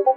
you